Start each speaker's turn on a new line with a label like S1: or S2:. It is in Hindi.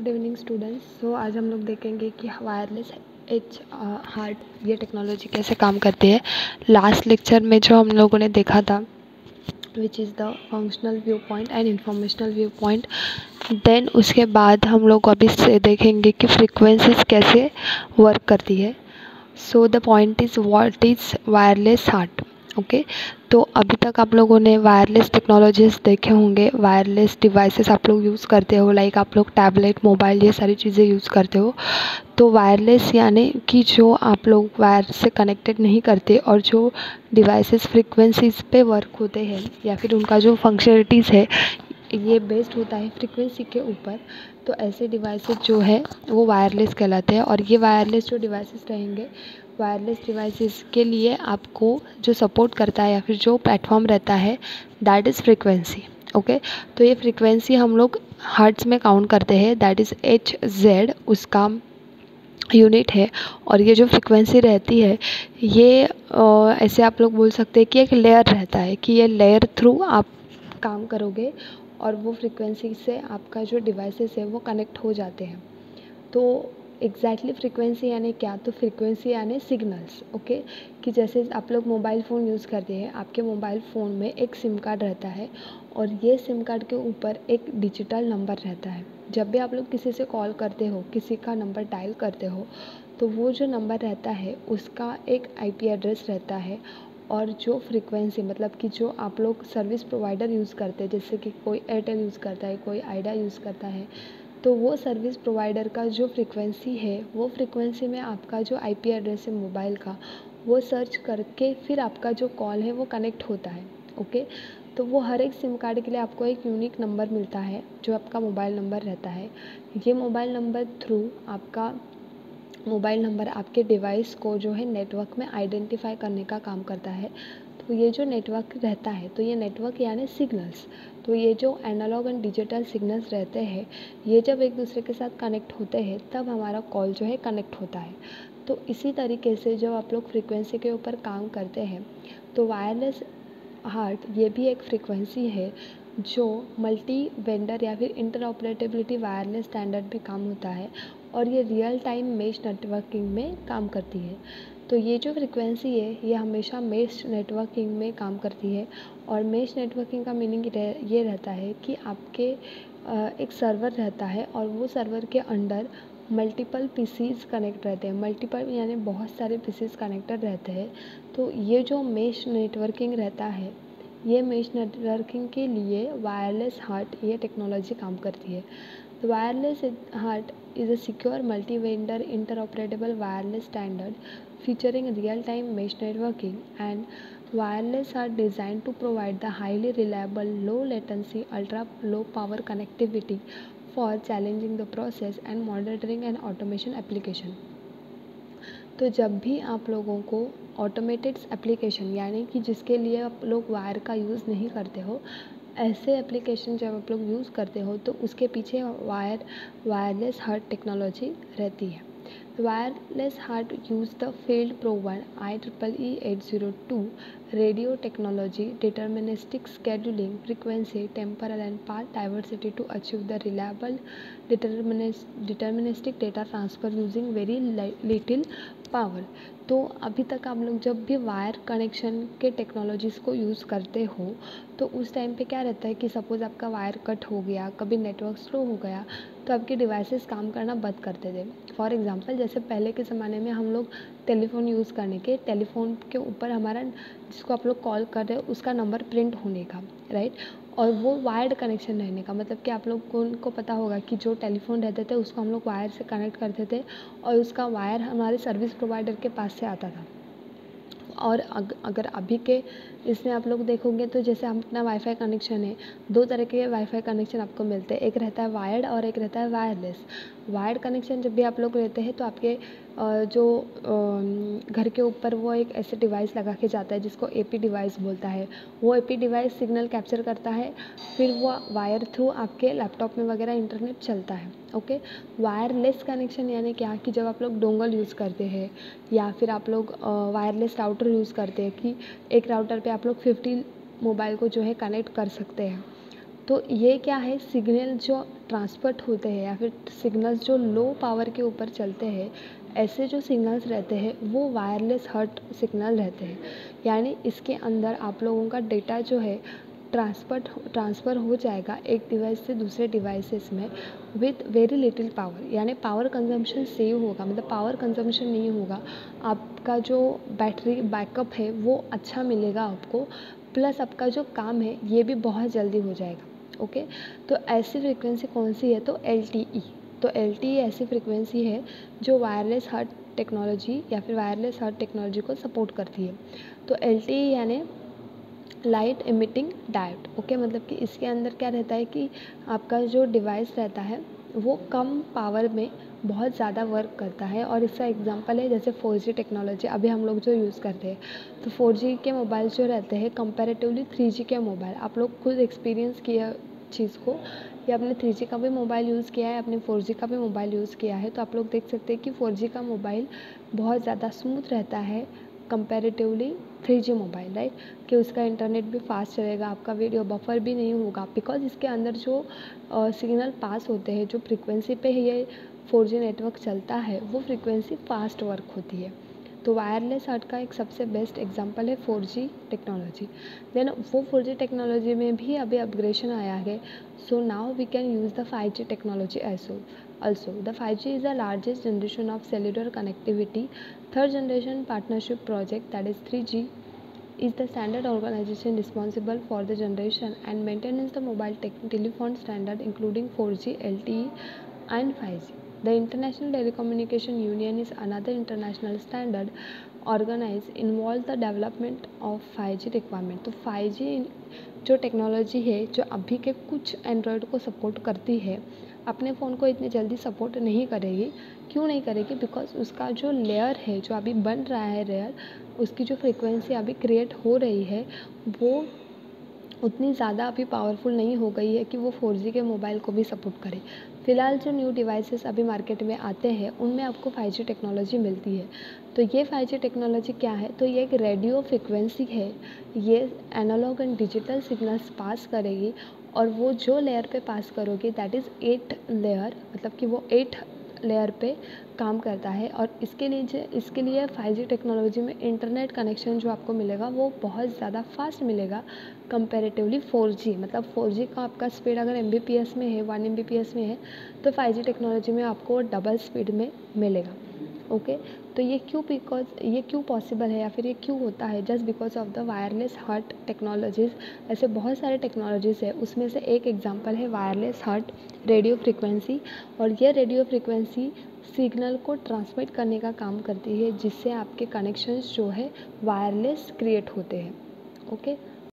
S1: गुड इवनिंग स्टूडेंट्स सो आज हम लोग देखेंगे कि वायरलेस एच हार्ट ये टेक्नोलॉजी कैसे काम करती है। लास्ट लेक्चर में जो हम लोगों ने देखा था which is the functional view point and informational view point then उसके बाद हम लोग अभी से देखेंगे कि फ्रिक्वेंसीज कैसे वर्क करती है। So the point is what is wireless HART okay तो अभी तक आप लोगों ने वायरलेस टेक्नोलॉजीज़ देखे होंगे। वायरलेस डिवाइसेस आप लोग यूज़ करते हो लाइक आप लोग टैबलेट मोबाइल ये सारी चीज़ें यूज़ करते हो। तो वायरलेस यानी कि जो आप लोग वायर से कनेक्टेड नहीं करते और जो डिवाइसेस फ्रिक्वेंसीज़ पे वर्क होते हैं या फिर उनका जो फंक्शनलिटीज़ है, ये बेस्ड होता है फ्रिक्वेंसी के ऊपर तो ऐसे डिवाइसेस जो है वो वायरलेस कहलाते हैं। और ये वायरलेस जो डिवाइसेस रहेंगे वायरलेस डिवाइसेस के लिए आपको जो सपोर्ट करता है या फिर जो प्लेटफॉर्म रहता है दैट इज़ फ्रिक्वेंसी ओके तो ये फ्रिक्वेंसी हम लोग हर्ट्स में काउंट करते हैं दैट इज़ एच जेड उसका यूनिट है और ये जो फ्रिक्वेंसी रहती है, ये ऐसे आप लोग बोल सकते हैं कि एक लेयर रहता है, कि ये लेयर थ्रू आप काम करोगे और वो फ्रिक्वेंसी से आपका जो डिवाइसेस है वो कनेक्ट हो जाते हैं। तो एग्जैक्टली फ्रिक्वेंसी यानी क्या? तो फ्रिक्वेंसी यानी सिग्नल्स ओके कि जैसे आप लोग मोबाइल फ़ोन यूज़ करते हैं, आपके मोबाइल फ़ोन में एक सिम कार्ड रहता है और ये सिम कार्ड के ऊपर एक डिजिटल नंबर रहता है। जब भी आप लोग किसी से कॉल करते हो, किसी का नंबर डायल करते हो तो वो जो नंबर रहता है, उसका एक आईपी एड्रेस रहता है और जो फ्रिक्वेंसी मतलब कि जो आप लोग सर्विस प्रोवाइडर यूज़ करते हैं, जैसे कि कोई एयरटेल यूज़ करता है, कोई आइडिया यूज़ करता है तो वो सर्विस प्रोवाइडर का जो फ्रिक्वेंसी है, वो फ्रिक्वेंसी में आपका जो आईपी एड्रेस है मोबाइल का, वो सर्च करके फिर आपका जो कॉल है वो कनेक्ट होता है ओके तो वो हर एक सिम कार्ड के लिए आपको एक यूनिक नंबर मिलता है, जो आपका मोबाइल नंबर रहता है। ये मोबाइल नंबर थ्रू आपका मोबाइल नंबर आपके डिवाइस को जो है नेटवर्क में आइडेंटिफाई करने का काम करता है। तो ये जो नेटवर्क रहता है तो ये नेटवर्क यानी सिग्नल्स तो ये जो एनालॉग एंड डिजिटल सिग्नल्स रहते हैं, ये जब एक दूसरे के साथ कनेक्ट होते हैं, तब हमारा कॉल जो है कनेक्ट होता है। तो इसी तरीके से जब आप लोग फ्रिक्वेंसी के ऊपर काम करते हैं तो वायरलेस हार्ट ये भी एक फ्रिक्वेंसी है, जो मल्टी वेंडर या फिर इंटरऑपरेटेबिलिटी वायरलेस स्टैंडर्ड पे काम होता है, और ये रियल टाइम मेश नेटवर्किंग में काम करती है। तो ये जो फ्रिक्वेंसी है, ये हमेशा मेश नेटवर्किंग में काम करती है और मेश नेटवर्किंग का मीनिंग ये रहता है कि आपके एक सर्वर रहता है और वो सर्वर के अंडर मल्टीपल पीसीज कनेक्ट रहते हैं। मल्टीपल यानी बहुत सारे पीसीज कनेक्टेड रहते हैं। तो ये जो मेश नेटवर्किंग रहता है, ये मेश नेटवर्किंग के लिए वायरलेस हार्ट ये टेक्नोलॉजी काम करती है। तो wireless HART is a secure multi-vendor interoperable wireless standard featuring real-time mesh networking and wireless are designed to provide the highly reliable low latency ultra low power connectivity for challenging the process and monitoring and automation application तो जब भी आप लोगों को ऑटोमेटेड एप्लीकेशन यानी कि जिसके लिए आप लोग वायर का यूज़ नहीं करते हो ऐसे एप्लीकेशन जब आप लोग यूज़ करते हो तो उसके पीछे वायर वायरलेस हर टेक्नोलॉजी रहती है। The field provide I triple E eight zero two radio technology deterministic scheduling frequency temporal and path diversity to achieve the reliable deterministic data transfer using very little power तो अभी तक आप लोग जब भी वायर कनेक्शन के टेक्नोलॉजीज़ को यूज़ करते हो तो उस टाइम पे क्या रहता है कि सपोज़ आपका वायर कट हो गया, कभी नेटवर्क स्लो हो गया तो आपके डिवाइसेस काम करना बंद करते थे। फॉर एग्ज़ाम्पल जैसे पहले के ज़माने में हम लोग टेलीफ़ोन यूज़ करने के टेलीफ़ोन के ऊपर हमारा जिसको आप लोग कॉल कर रहे हो, उसका नंबर प्रिंट होने का राइट और वो वायर्ड कनेक्शन रहने का मतलब कि आप लोग को, उनको पता होगा कि जो टेलीफ़ोन रहते थे, उसको हम लोग वायर से कनेक्ट करते थे और उसका वायर हमारे सर्विस प्रोवाइडर के पास से आता था। और अग, अगर अभी के इसमें आप लोग देखोगे तो जैसे अपना वाईफाई कनेक्शन है दो तरह के वाईफाई कनेक्शन आपको मिलते हैं। एक रहता है वायर्ड और एक रहता है वायरलेस वायर्ड कनेक्शन जब भी आप लोग लेते हैं तो आपके जो घर के ऊपर वो एक ऐसे डिवाइस लगा के जाता है जिसको ए पी डिवाइस बोलता है। वो A P device signal capture करता है, फिर वो वायर थ्रू आपके लैपटॉप में वगैरह इंटरनेट चलता है ओके वायरलेस कनेक्शन यानी क्या? कि जब आप लोग डोंगल यूज़ करते हैं, या फिर आप लोग वायरलेस राउटर यूज़ करते हैं, कि एक राउटर पे आप लोग फिफ्टी मोबाइल को जो है कनेक्ट कर सकते हैं। तो ये क्या है? सिग्नल जो ट्रांसपर्ट होते हैं या फिर सिग्नल्स जो लो पावर के ऊपर चलते हैं ऐसे जो सिग्नल्स रहते हैं, वो वायरलेस हर्ट सिग्नल रहते हैं। यानी इसके अंदर आप लोगों का डेटा जो है ट्रांसपर्ट ट्रांसफ़र हो जाएगा एक डिवाइस से दूसरे डिवाइसेस में विथ वेरी लिटिल पावर। यानी पावर कंजम्पशन सेव होगा मतलब पावर कंजम्पशन नहीं होगा। आपका जो बैटरी बैकअप है, वो अच्छा मिलेगा आपको। प्लस आपका जो काम है, ये भी बहुत जल्दी हो जाएगा, ओके? तो ऐसी फ्रिक्वेंसी कौन सी है? तो LTE तो एल ऐसी फ्रिक्वेंसी है जो वायरलेस हार्ट टेक्नोलॉजी या फिर वायरलेस हार्ट टेक्नोलॉजी को सपोर्ट करती है। तो एल यानी लाइट इमिटिंग डायोड ओके मतलब कि इसके अंदर क्या रहता है कि आपका जो डिवाइस रहता है, वो कम पावर में बहुत ज़्यादा वर्क करता है। और इसका एग्जांपल है, जैसे फोर जी टेक्नोलॉजी अभी हम लोग जो यूज़ करते हैं तो फोर जी के मोबाइल जो रहते हैं कंपैरेटिवली थ्री जी के मोबाइल आप लोग खुद एक्सपीरियंस किया चीज़ को। या आपने थ्री जी का भी मोबाइल यूज़ किया है, आपने फोर जी का भी मोबाइल यूज़ किया है तो आप लोग देख सकते हैं कि फोर जी का मोबाइल बहुत ज़्यादा स्मूथ रहता है comparatively three G mobile right कि उसका इंटरनेट भी फास्ट चलेगा आपका वीडियो बफर भी नहीं होगा। बिकॉज़ इसके अंदर जो सिग्नल पास होते हैं, जो फ्रिक्वेंसी पे ये फोर जी नेटवर्क चलता है, वो फ्रिक्वेंसी फास्ट वर्क होती है। तो वायरलेस हट का एक सबसे बेस्ट एग्जांपल है फोर जी टेक्नोलॉजी देन वो फोर जी टेक्नोलॉजी में भी अभी अपग्रेशन आया है। So now we can use the five G technology also also the five G is the largest generation of cellular connectivity third generation partnership project that is three G is the standard organisation responsible for the generation and maintenance the mobile telephone standard including four G L T E and five G The International Telecommunication Union is another international standard organized involves the development of 5G requirement. तो 5G जो टेक्नोलॉजी है, जो अभी के कुछ एंड्रॉयड को सपोर्ट करती है, अपने फ़ोन को इतनी जल्दी सपोर्ट नहीं करेगी। क्यों नहीं करेगी? बिकॉज़ उसका जो लेयर है, जो अभी बन रहा है लेयर उसकी जो फ्रिक्वेंसी अभी क्रिएट हो रही है, वो उतनी ज़्यादा अभी पावरफुल नहीं हो गई है कि वो फोर जी के मोबाइल को भी सपोर्ट करे। फ़िलहाल जो न्यू डिवाइसेस अभी मार्केट में आते हैं, उनमें आपको फाइव जी टेक्नोलॉजी मिलती है। तो ये फाइव जी टेक्नोलॉजी क्या है? तो ये एक रेडियो फ्रिक्वेंसी है। ये analogue and digital signals pass करेगी और वो जो लेयर पे पास करोगे दैट इज़ एट लेयर मतलब कि वो एट लेयर पे काम करता है और इसके लिए इसके लिए फाइव जी टेक्नोलॉजी में इंटरनेट कनेक्शन जो आपको मिलेगा, वो बहुत ज़्यादा फास्ट मिलेगा कंपेरेटिवली फोर जी मतलब फोर जी का आपका स्पीड अगर एम बी पी एस में है one M B P S में है तो फाइव जी टेक्नोलॉजी में आपको डबल स्पीड में मिलेगा। ओके? तो ये क्यों बिकॉज़ ये क्यों पॉसिबल है या फिर ये क्यों होता है? Just because of the wireless HART technologies ऐसे बहुत सारे टेक्नोलॉजीज़ है। उसमें से एक एग्जांपल है वायरलेस हार्ट रेडियो फ्रिक्वेंसी और ये रेडियो फ्रिक्वेंसी सिग्नल को ट्रांसमिट करने का काम करती है, जिससे आपके कनेक्शंस जो है वायरलेस क्रिएट होते हैं। ओके?